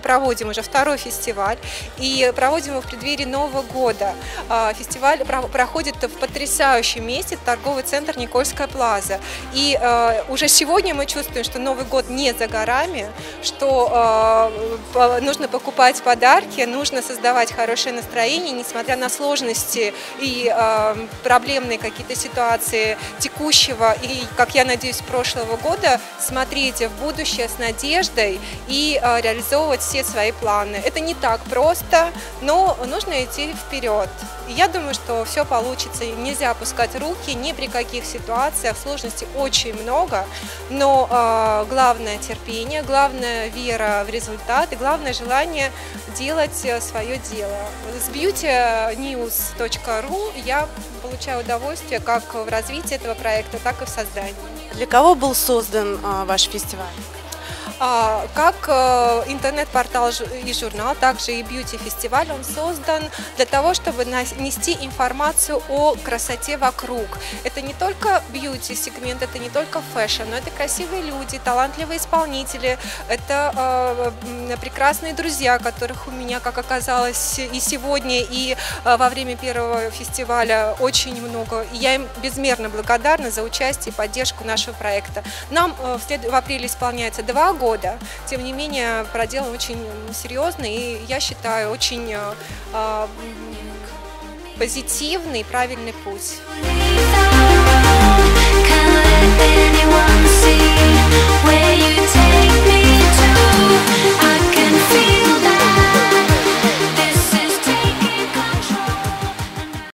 проводим уже второй фестиваль, и проводим его в преддверии Нового года. А, Фестиваль про- проходит в потрясающем месте, торговый центр Никольская Плаза. И э, уже сегодня мы чувствуем, что Новый год не за горами, что по- нужно покупать подарки, нужно создавать хорошее настроение, несмотря на сложности и проблемные какие-то ситуации текущего и, как я надеюсь, прошлого года, смотреть в будущее с надеждой и реализовывать все свои планы. Это не так просто, но нужно идти вперед. Я думаю, что все получится. Нельзя опускать руки ни при каких ситуациях. Сложностей очень много, но э, главное терпение, главное вера в результат и главное желание делать свое дело. С beautynews.ru я получаю удовольствие как в развитии этого проекта, так и в создании. Для кого был создан а, ваш фестиваль? А, Как э, интернет-портал и журнал, также и beauty-фестиваль, он создан для того, чтобы нести информацию о красоте вокруг. Это не только beauty-сегмент, это не только fashion, но это красивые люди, талантливые исполнители, это э, прекрасные друзья, которых у меня, как оказалось, и сегодня, и э, во время первого фестиваля очень много. И я им безмерно благодарна за участие и поддержку нашего проекта. Нам в апреле исполняется два года, тем не менее проделан очень серьезный и, я считаю, очень м, позитивный и правильный путь.